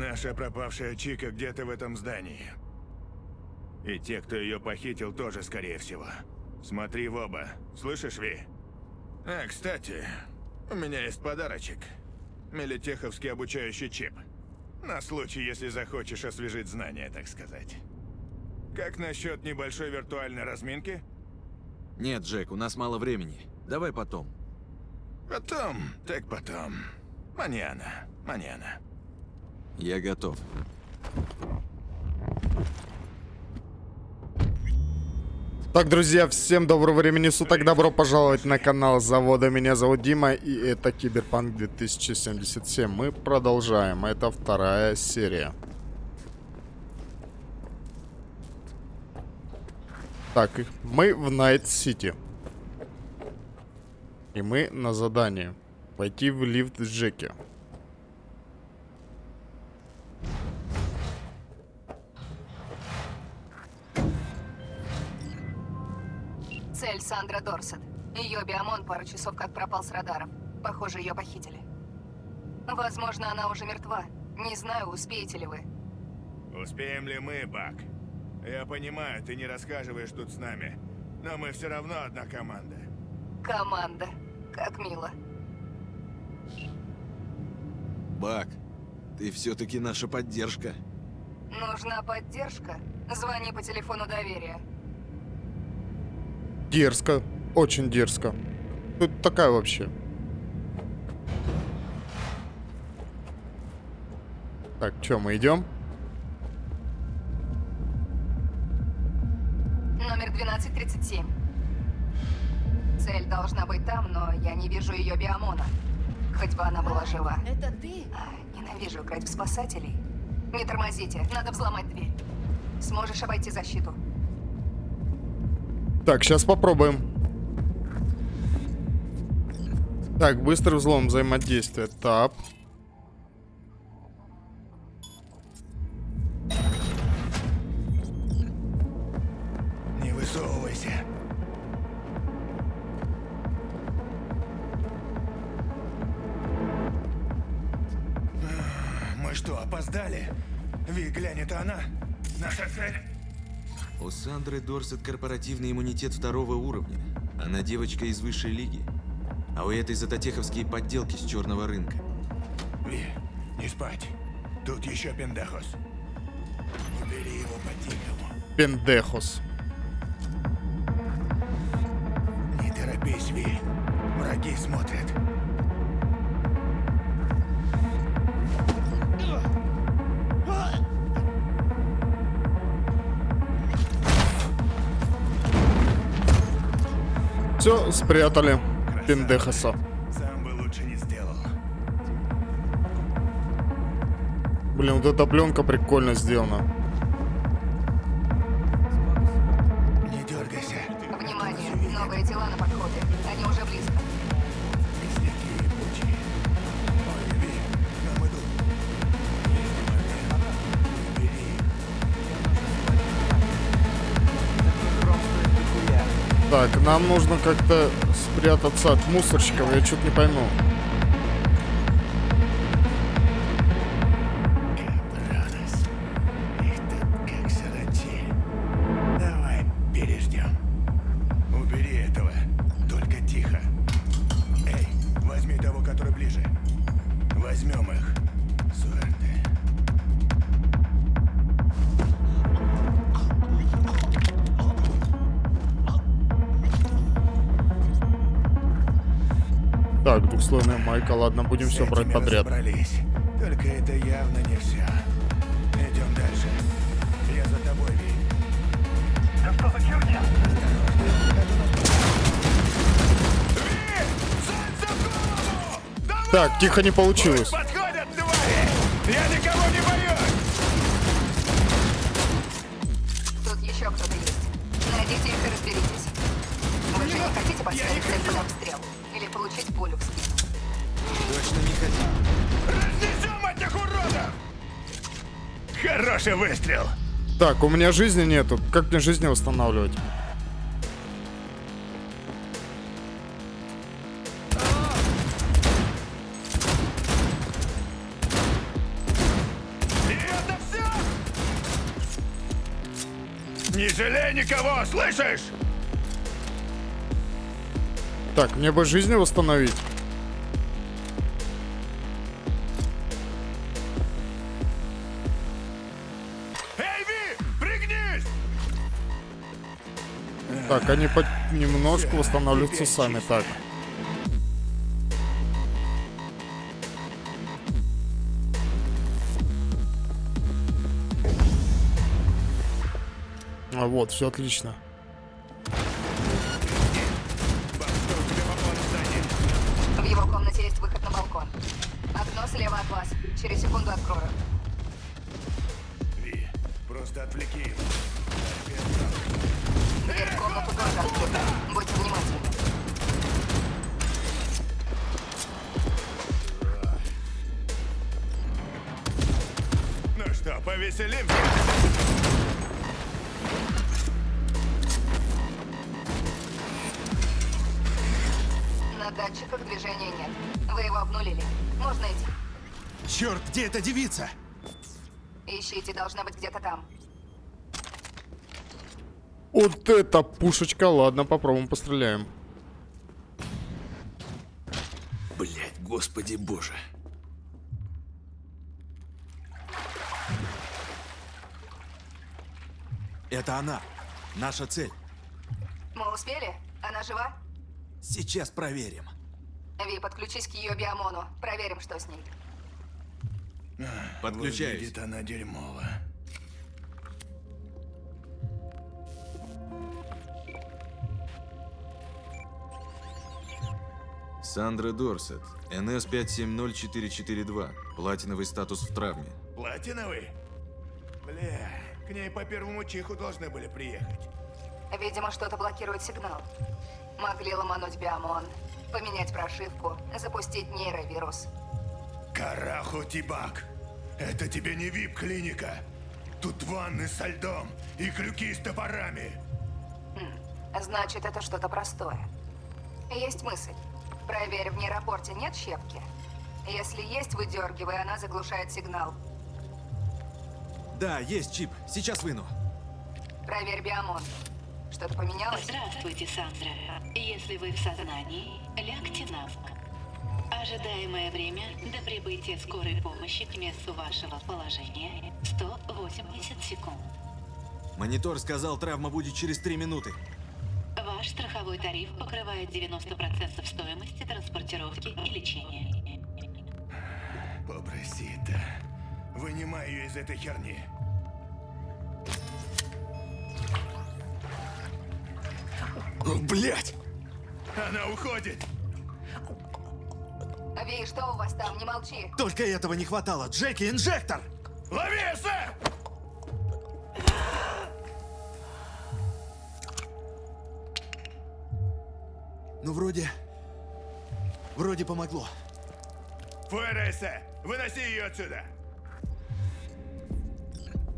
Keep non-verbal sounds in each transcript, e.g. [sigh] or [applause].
Наша пропавшая Чика где-то в этом здании. И те, кто ее похитил, тоже, скорее всего. Смотри в оба. Слышишь, Ви? А, кстати, у меня есть подарочек. Мелитеховский обучающий чип. На случай, если захочешь освежить знания, так сказать. Как насчет небольшой виртуальной разминки? Нет, Джек, у нас мало времени. Давай потом. Потом, так потом. Маньяна, маньяна. Я готов. Так, друзья, всем доброго времени суток, добро пожаловать на канал завода. Меня зовут Дима, и это Киберпанк 2077. Мы продолжаем, это вторая серия. Так, мы в Найт-Сити. И мы на задании. Пойти в лифт Джеки. Сандра Дорсет. Ее биомон пару часов как пропал с радаров. Похоже, ее похитили. Возможно, она уже мертва. Не знаю, успеете ли вы. Успеем ли мы, Бак? Я понимаю, ты не рассказываешь тут с нами, но мы все равно одна команда. Команда. Как мило. Бак, ты все-таки наша поддержка. Нужна поддержка? Звони по телефону доверия. Дерзко, очень дерзко. Это такая вообще? Так, что, мы идем? Номер 1237. Цель должна быть там, но я не вижу ее биомона. Хоть бы она была жива. Это ты? А, Ненавижу играть в спасателей. Не тормозите, надо взломать дверь. Сможешь обойти защиту? Так, сейчас попробуем. Так, быстрый взлом взаимодействия. Тап. Сандры Дорсет корпоративный иммунитет второго уровня. Она девочка из высшей лиги. А у этой затотеховские подделки с черного рынка. Ви, не спать. Тут еще пендехос. Убери его по-тихому. Пендехос. Не торопись, Ви. Враги смотрят. Все, спрятали. Сделал. Блин, вот эта пленка прикольно сделана. Нам нужно как-то спрятаться от мусорщиков, я что-то не пойму. Кабранос. Их Двухслойная майка, ладно, будем все брать подряд. разобрались. Только это явно не все. Идем дальше. Я за тобой, Ви. Да что за херня? Так, тихо не получилось. Подходят, твари! Я никого не боюсь! Тут еще кто-то есть. Найдите их и разберитесь. Вы же не хотите поставить цель под обстрел? Или получить пулю в? точно не хотел. Разнесем этих уродов! Хороший выстрел! Так, у меня жизни нету. Как мне жизни восстанавливать? Не жалей никого, слышишь? Так, мне бы жизни восстановить. Так, они понемножку восстанавливаются сами. Так. А вот, все отлично. В его комнате есть выход на балкон. Окно слева от вас. Через секунду открою. Ви, просто отвлеки его. Повеселимся? На датчиках движения нет. Вы его обнулили. Можно идти. Черт, где эта девица? Ищите, должна быть где-то там. Вот это пушечка. Ладно, попробуем постреляем. Блять, господи боже. Это она. Наша цель. Мы успели? Она жива? Сейчас проверим. Ви, подключись к ее биомону. Проверим, что с ней. Подключаюсь. Выглядит она дерьмово. Сандра Дорсет. НС 570442. Платиновый статус в травме. Платиновый? Бля, к ней по первому чиху должны были приехать. Видимо, что-то блокирует сигнал. Могли ломануть биомон, поменять прошивку, запустить нейровирус. Караху Тибак. Это тебе не вип-клиника. Тут ванны со льдом и крюки с топорами. Значит, это что-то простое. Есть мысль. Проверь, в нейропорте нет щепки? Если есть, выдергивай, она заглушает сигнал. Да, есть чип. Сейчас выну. Проверь биомон. Что-то поменялось? Здравствуйте, Сандра. Если вы в сознании, лягте на бок. Ожидаемое время до прибытия скорой помощи к месту вашего положения 180 секунд. Монитор сказал, травма будет через три минуты. Ваш страховой тариф покрывает 90% стоимости транспортировки и лечения. Попросита. Вынимай ее из этой херни. Блять! Она уходит. Ви, что у вас там? Не молчи. Только этого не хватало. Джеки, инжектор! Лови, сэр! Ну, вроде... Вроде помогло. Фуэреса, выноси ее отсюда.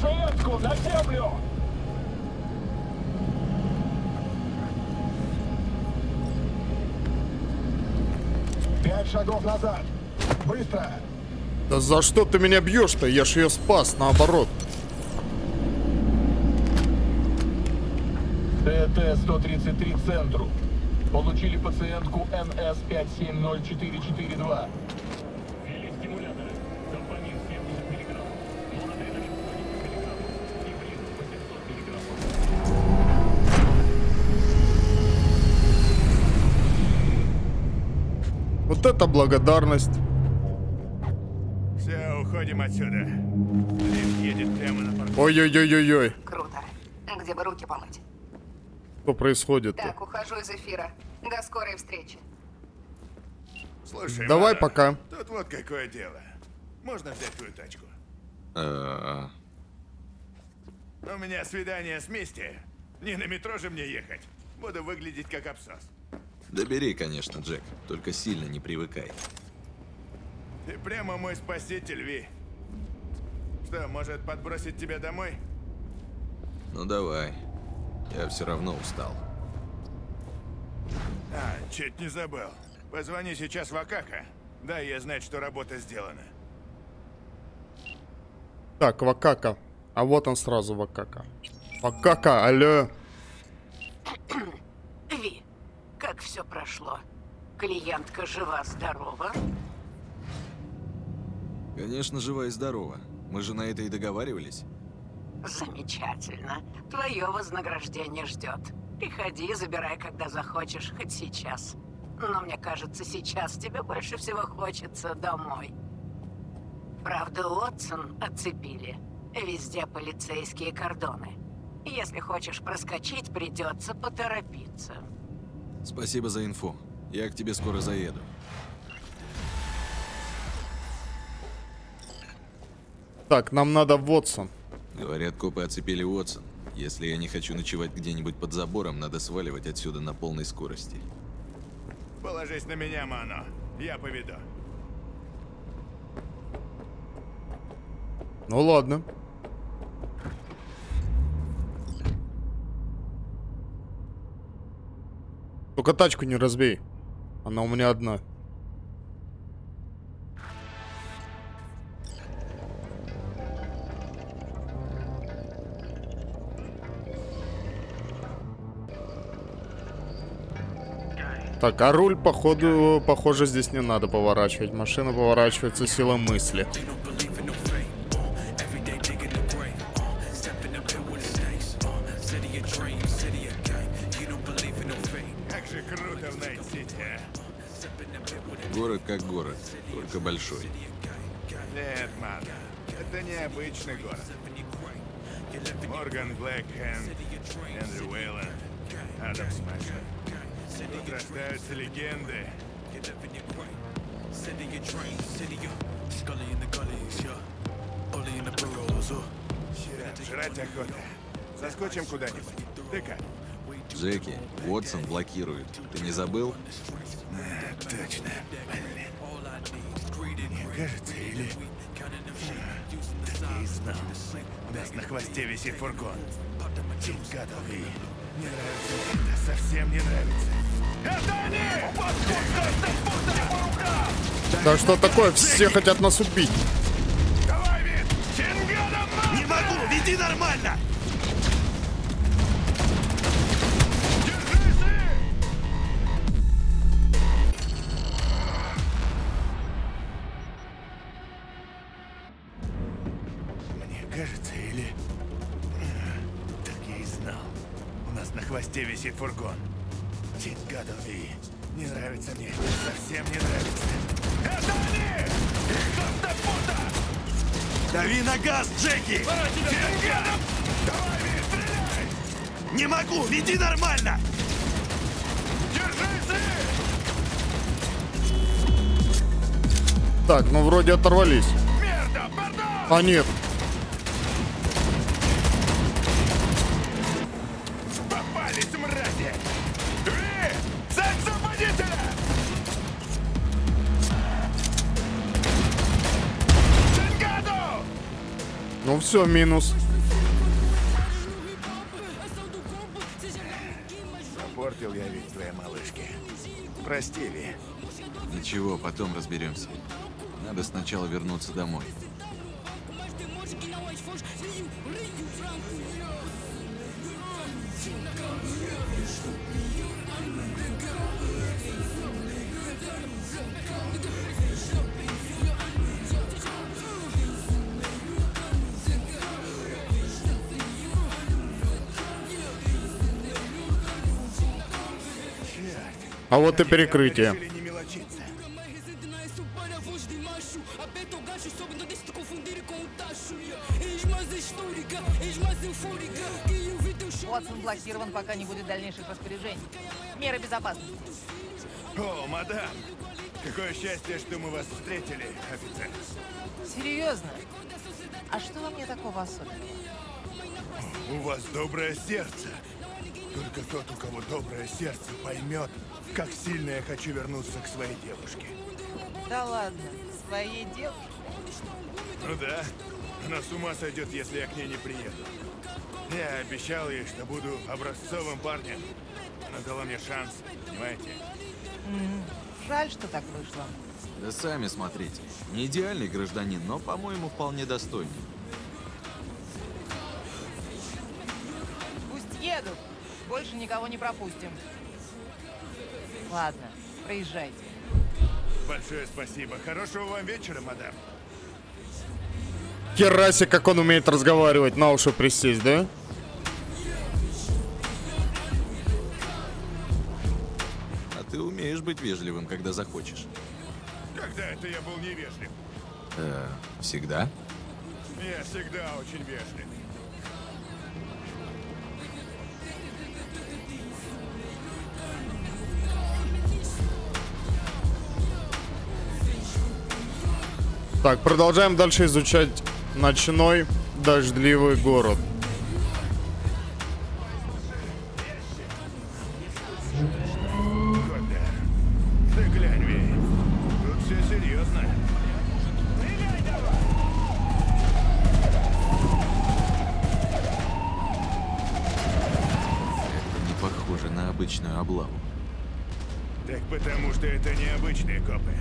Пациентку на землю! Пять шагов назад. Быстро! Да за что ты меня бьешь-то? Я ж ее спас, наоборот. ТТ-133 центру. Получили пациентку НС-570442. Вот это благодарность. Все, уходим отсюда. Лифт едет прямо на парковку. Ой-ой-ой-ой-ой. Круто. Где бы руки помыть? Что происходит-то? Так, ухожу из эфира. До скорой встречи. Слушай, Давай Мара, пока. Тут вот какое дело. Можно взять твою тачку? Э, У меня свидание с Мисти. Не на метро же мне ехать. Буду выглядеть как абсос. Да бери, конечно, Джек. Только сильно не привыкай. Ты прямо мой спаситель, Ви. Что, может подбросить тебя домой? Ну давай. Я все равно устал. А, чуть не забыл. Позвони сейчас в Акака. Дай ей знать, что работа сделана. Так, Вакака. А вот он сразу Вакака. Вакака, алло. Прошло? Клиентка жива-здорова? Конечно, жива и здорова. Мы же на это и договаривались. Замечательно. Твое вознаграждение ждет. Приходи, забирай, когда захочешь, хоть сейчас. Но мне кажется, сейчас тебе больше всего хочется домой. Правда, Уотсон оцепили. Везде полицейские кордоны. Если хочешь проскочить, придется поторопиться. Спасибо за инфу. Я к тебе скоро заеду. Так, нам надо в Вотсон. Говорят, копы оцепили Уотсон. Если я не хочу ночевать где-нибудь под забором, надо сваливать отсюда на полной скорости. Положись на меня, Мано. Я поведу. Ну ладно. Только тачку не разбей. Она у меня одна. Так, а руль, походу, похоже, здесь не надо поворачивать. Машина поворачивается силой мысли. Как город, только большой. Нет, Мано. Это необычный город. Морган Блэкхенд, Эндрю Уэйланд, Адам Смэшер. Тут рождаются легенды. Жрать охота. Заскочим куда-нибудь. Ты как? Джеки, Уотсон блокирует. Ты не забыл? Точно. Блин. Мне кажется, или... Так я и знал. У нас на хвосте висит фургон. Гадовый. Не нравится это, совсем не нравится. Это они! Да что такое? Все хотят нас убить. Давай, Вит! Не могу, веди нормально! Дави на газ, Джеки! Давай, стреляй! Не могу, веди нормально! Держись! Так, ну вроде оторвались. Мерда! А нет. Все, минус. Попортил я ведь твоей малышке. Прости, Ви. Ничего, потом разберемся. Надо сначала вернуться домой. А вот и перекрытие. Уотсон блокирован, пока не будет дальнейших распоряжений. Меры безопасности. О, мадам! Какое счастье, что мы вас встретили, офицер. Серьезно? А что во мне такого особенного? У вас доброе сердце. Только тот, у кого доброе сердце, поймет, как сильно я хочу вернуться к своей девушке. Да ладно, своей девушке? Ну да, она с ума сойдет, если я к ней не приеду. Я обещал ей, что буду образцовым парнем. Она дала мне шанс, понимаете? Жаль, что так вышло. Да сами смотрите. Не идеальный гражданин, но, по-моему, вполне достойный. Больше никого не пропустим. Ладно, проезжайте. Большое спасибо. Хорошего вам вечера, мадам. Кераси, как он умеет разговаривать, на уши присесть, да? А ты умеешь быть вежливым, когда захочешь. Когда это я был невежлив? Э, всегда? Я всегда очень вежлив. Так, продолжаем дальше изучать ночной дождливый город. Копия. Ты глянь, Ви. Тут все серьезно. Это не похоже на обычную облаву. Так потому что это необычные копы.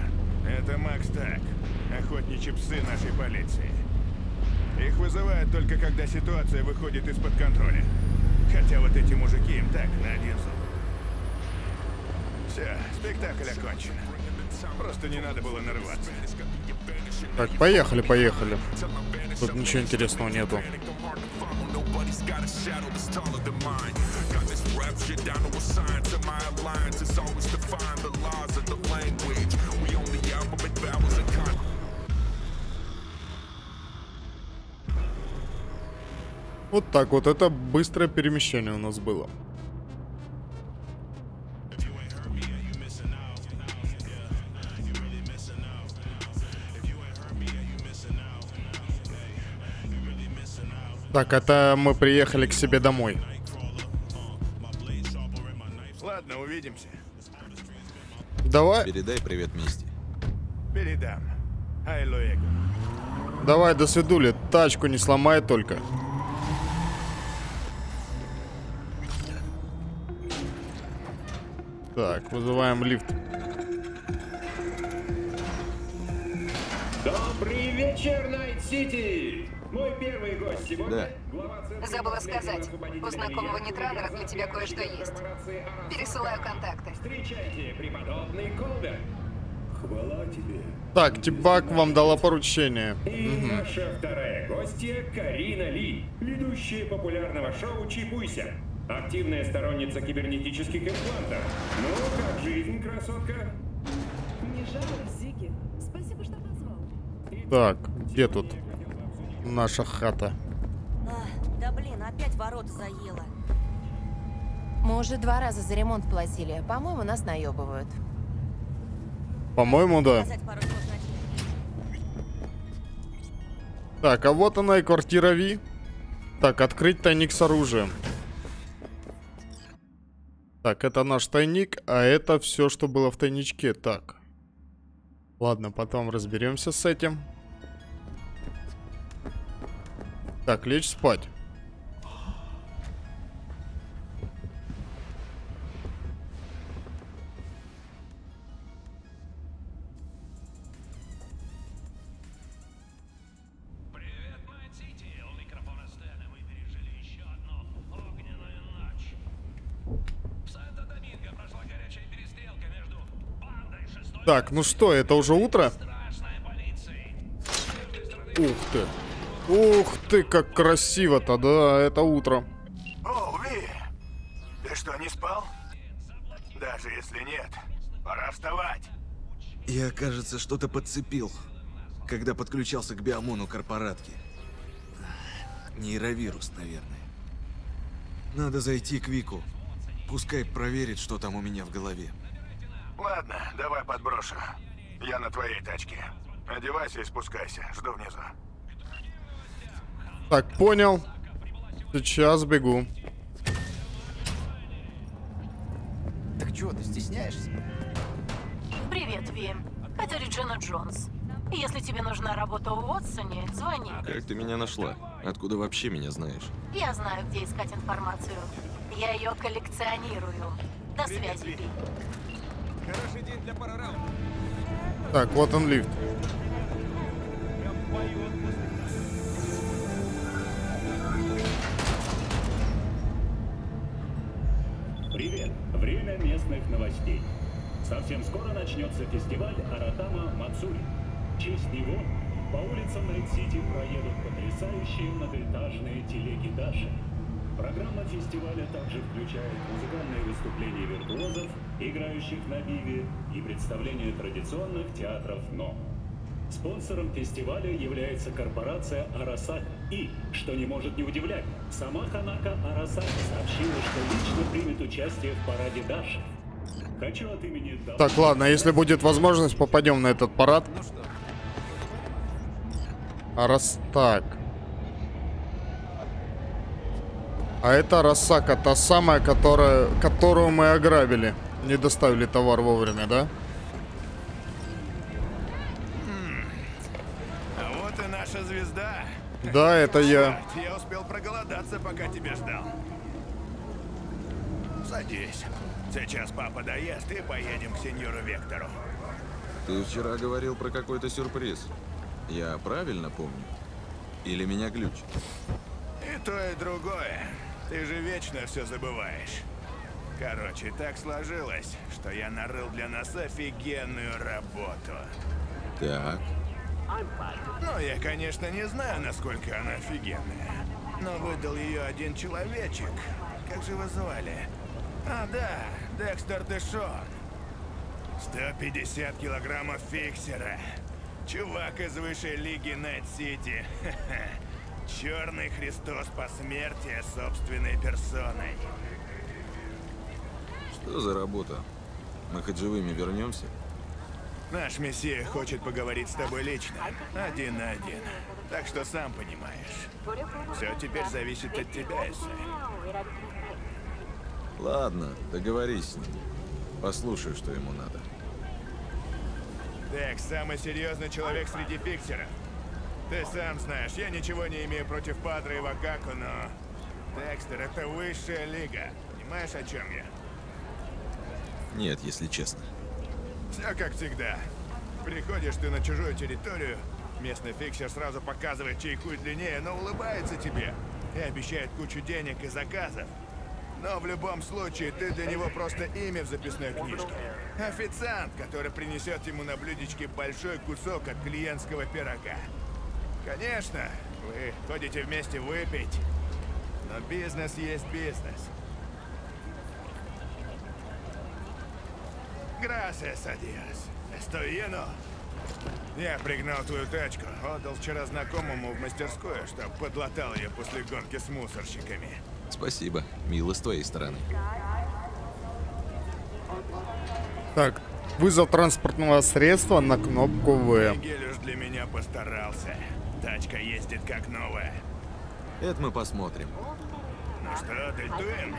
Это Макс Так, охотничьи псы нашей полиции. Их вызывают только когда ситуация выходит из-под контроля. Хотя вот эти мужики им так, на один зуб. Все, спектакль окончен. Просто не надо было нарываться. Так, поехали, поехали. Тут ничего интересного нету. Got this rap shit down to a sign to my alliance. It's always define the laws of the language. Вот так вот, это быстрое перемещение у нас было. Так, это мы приехали к себе домой. Ладно, увидимся. Давай, Передай привет Мисти. Передам. Ай, давай, до свидули. Тачку не сломай только. Так, вызываем лифт. Добрый вечер, Найт-Сити! Мой первый гость сегодня... Да. Забыла сказать, у знакомого авиации Нетранера для тебя кое-что есть. Пересылаю контакты. Встречайте, преподобный Колберт. Хвала тебе. Так, Тибак вам дала поручение. И наша вторая гостья Карина Ли, ведущая популярного шоу «Чипуйся». Активная сторонница кибернетических имплантов. Ну, как жизнь, красотка? Не жалуюсь, Зиги. Спасибо, что позвал. Так, где тут наша хата? А, да блин, опять ворота заело. Мы уже два раза за ремонт платили. По-моему, нас наебывают. По-моему, да. Так, а вот она и квартира Ви. Так, открыть тайник с оружием. Так, это наш тайник, а это все, что было в тайничке. Так. Ладно, потом разберемся с этим. Так, лечь спать. Так, ну что, это уже утро? Ух ты. Ух ты, как красиво-то, да, это утро. О, Ви! Ты что, не спал? Даже если нет, пора вставать. Я, кажется, что-то подцепил, когда подключался к биомону корпоратки. Нейровирус, наверное. Надо зайти к Вику. Пускай проверит, что там у меня в голове. Ладно, давай подброшу. Я на твоей тачке. Одевайся и спускайся. Жду внизу. Так, понял. Сейчас бегу. Так чего, ты стесняешься? Привет, Ви. Это Реджина Джонс. Если тебе нужна работа в Уотсоне, звони. Как ты меня нашла? Откуда вообще меня знаешь? Я знаю, где искать информацию. Я ее коллекционирую. До связи, Ви. Хороший день для парараунда. Так, вот он лифт. Привет! Время местных новостей. Совсем скоро начнется фестиваль Аратама Мацури. В честь него по улицам Найт-Сити проедут потрясающие многоэтажные телеги Даши. Программа фестиваля также включает музыкальные выступления виртуозов, играющих на биве, и представление традиционных театров Но. Спонсором фестиваля является корпорация Арасака. И, что не может не удивлять, сама Ханако Арасака сообщила, что лично примет участие в параде Даши. Хочу от имени Так, ладно, если будет возможность, попадем на этот парад. А раз так. А это Росака, та самая, которая, которую мы ограбили. Не доставили товар вовремя, да? А вот и наша звезда. Да, это я. Я успел проголодаться, пока тебя ждал. Садись. Сейчас папа доест и поедем к сеньору Вектору. Ты вчера говорил про какой-то сюрприз. Я правильно помню? Или меня глючит? И то, и другое. Ты же вечно все забываешь. Короче, так сложилось, что я нарыл для нас офигенную работу. Так. Ну, я, конечно, не знаю, насколько она офигенная. Но выдал ее один человечек. Как же его звали? А, да, Декстер Дешон. 150 килограммов фиксера. Чувак из высшей лиги Найт-Сити. [laughs] Черный Христос Посмертия собственной персоной. Что за работа? Мы хоть живыми вернемся? Наш мессия хочет поговорить с тобой лично, один на один. Так что сам понимаешь. Все теперь зависит от тебя, Эссе. Ладно, договорись с ним. Послушай, что ему надо. Декс, самый серьезный человек среди фиксеров. Ты сам знаешь, я ничего не имею против Падре и Вакаку, но... Декстер — это высшая лига. Понимаешь, о чем я? Нет, если честно. Все как всегда. Приходишь ты на чужую территорию, местный фиксер сразу показывает, чей хуй длиннее, но улыбается тебе и обещает кучу денег и заказов. Но в любом случае, ты для него просто имя в записной книжке. Официант, который принесет ему на блюдечке большой кусок от клиентского пирога. Конечно, вы ходите вместе выпить, но бизнес есть бизнес. Gracias Dios. Estoy. Я пригнал твою тачку, отдал вчера знакомому в мастерскую, чтоб подлатал ее после гонки с мусорщиками. Спасибо. Мило с твоей стороны. Так, вызов транспортного средства на кнопку В. Уж для меня постарался. Тачка ездит как новая. Это мы посмотрим. Ну что, дельтуем?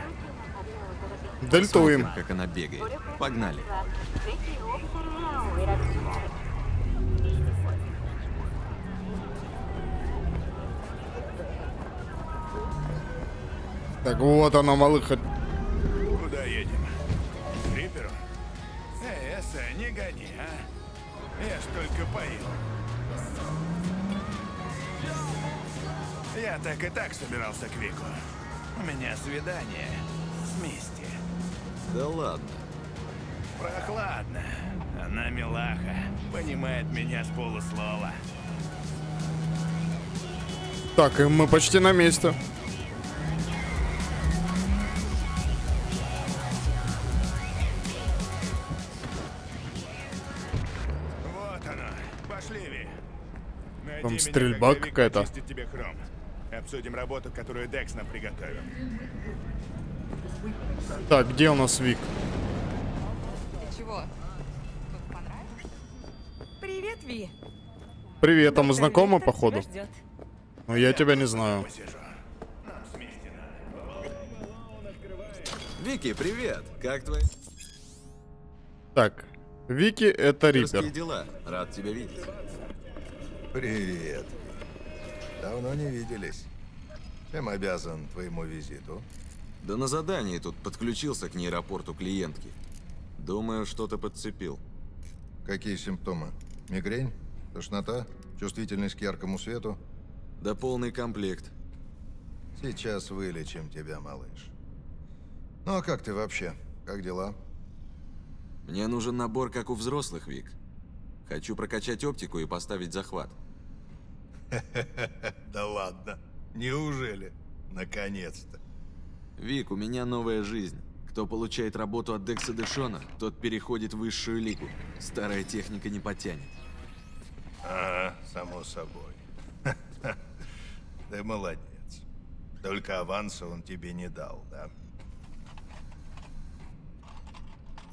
Дельтуем. Как она бегает. Погнали. Так, вот оно, малыха. Куда едем? К Риперу? Эй, Эссе, не гони, а? Я ж только поел. Я так и так собирался к Вику. У меня свидание с Мисти. Да ладно. Прохладно. Она милаха. Понимает меня с полуслова. Так, и мы почти на месте. Стрельба какая-то. почистит тебе хром. Обсудим работу, которую Декс нам приготовил. Так, где у нас Вик? Ты чего? Тут понравилось? Ви. Привет, а мы знакомы, Виктор походу? ждет. Ну, я тебя не знаю. Вики, привет! Как твои Так, Вики это Риппер. дела? Рад тебя видеть. Привет. Давно не виделись. Чем обязан твоему визиту? Да на задании тут подключился к нейропорту клиентки. Думаю, что-то подцепил. Какие симптомы? Мигрень? Тошнота? Чувствительность к яркому свету? Да полный комплект. Сейчас вылечим тебя, малыш. Ну а как ты вообще? Как дела? Мне нужен набор, как у взрослых, Вик. Хочу прокачать оптику и поставить захват. [laughs] Да ладно. Неужели? Наконец-то. Вик, у меня новая жизнь. Кто получает работу от Декса Дэшона, тот переходит в высшую лигу. Старая техника не потянет. Ага, само собой. [laughs] Ты молодец. Только аванса он тебе не дал, да?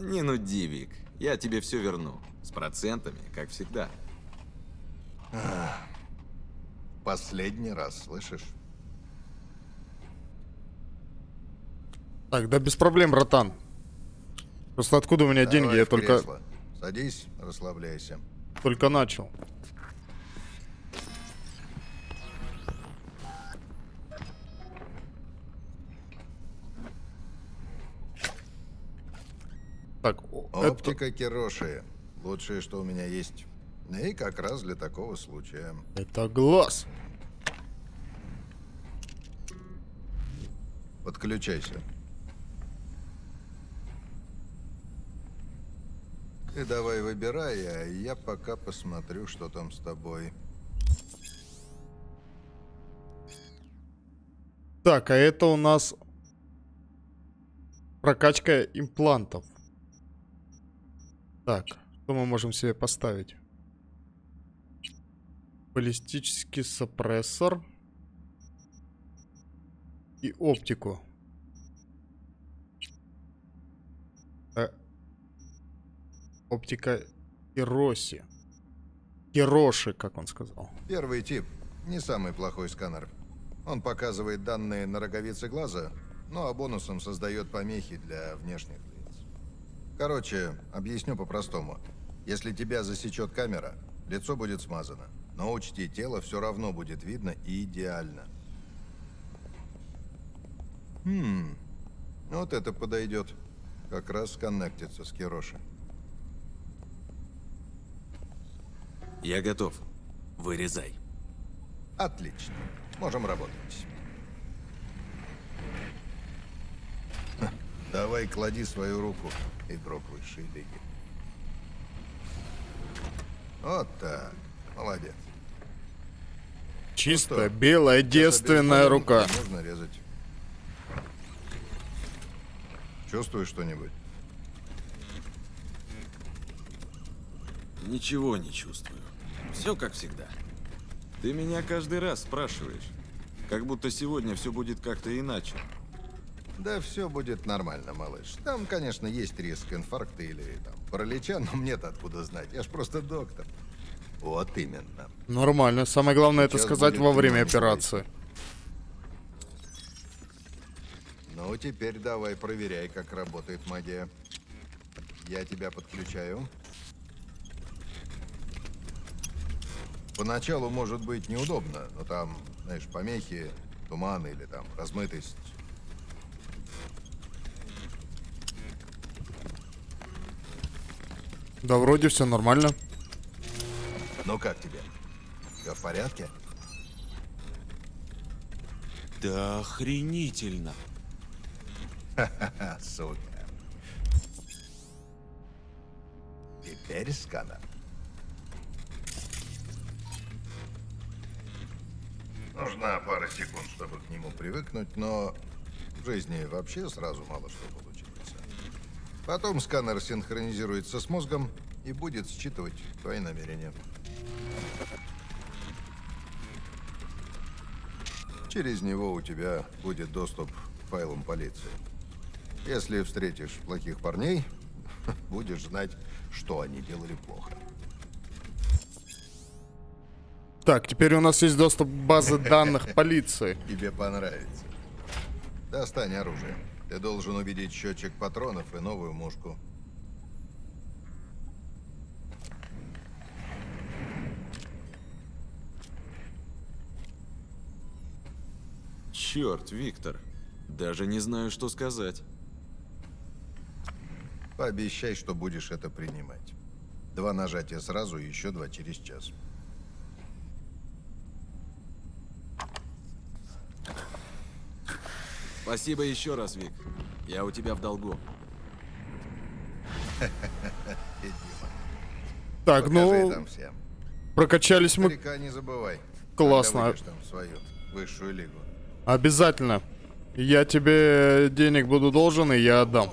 Не нуди, Вик. Я тебе все верну. С процентами, как всегда. Последний раз, слышишь? Так, да без проблем, братан. Просто откуда у меня Давай деньги? Я только, кресло. Садись, расслабляйся. только начал. Так, о, это... Оптика Кироши. Лучшее, что у меня есть. И как раз для такого случая. Это глаз. Подключайся. Ты давай выбирай, а я пока посмотрю, что там с тобой. Так, а это у нас прокачка имплантов. Так, что мы можем себе поставить? Баллистический сопрессор. И оптику. Э, оптика Кироси. Кироши, как он сказал. Первый тип. Не самый плохой сканер. Он показывает данные на роговице глаза, ну а бонусом создает помехи для внешних лиц. Короче, объясню по-простому. Если тебя засечет камера, лицо будет смазано. Но учти, тело все равно будет видно идеально. Хм, вот это подойдет. Как раз коннектится с Кироши. Я готов. Вырезай. Отлично. Можем работать. Ха, Давай клади свою руку, игрок высшей лиги. Вот так. Молодец. Чистая, белая, девственная рука. Можно резать. Чувствуешь что-нибудь? Ничего не чувствую. Все как всегда. Ты меня каждый раз спрашиваешь. Как будто сегодня все будет как-то иначе. Да все будет нормально, малыш. Там, конечно, есть риск инфаркта или там паралича, но мне-то откуда знать? Я ж просто доктор. Вот именно. Нормально. Самое главное это Сейчас сказать будет во время операции. Ну, теперь давай проверяй, как работает магия. Я тебя подключаю. Поначалу может быть неудобно, но там, знаешь, помехи, туман или там размытость. Да, вроде все нормально. Ну как тебе? Все в порядке? Да охренительно. Ха-ха-ха, супер. Теперь сканер. Нужна пара секунд, чтобы к нему привыкнуть, но в жизни вообще сразу мало что получается. Потом сканер синхронизируется с мозгом и будет считывать твои намерения. Через него у тебя будет доступ к файлам полиции. Если встретишь плохих парней, [laughs] будешь знать, что они делали плохо. Так, теперь у нас есть доступ к базе данных [laughs] полиции. Тебе понравится. Достань оружие. Ты должен увидеть счетчик патронов и новую мушку. Черт, Виктор. Даже не знаю, что сказать. Пообещай, что будешь это принимать. Два нажатия сразу и еще два через час. Спасибо еще раз, Вик. Я у тебя в долгу. Так, ну... Прокачались мы не забывай. Классно. Обязательно. Я тебе денег буду должен, и я отдам.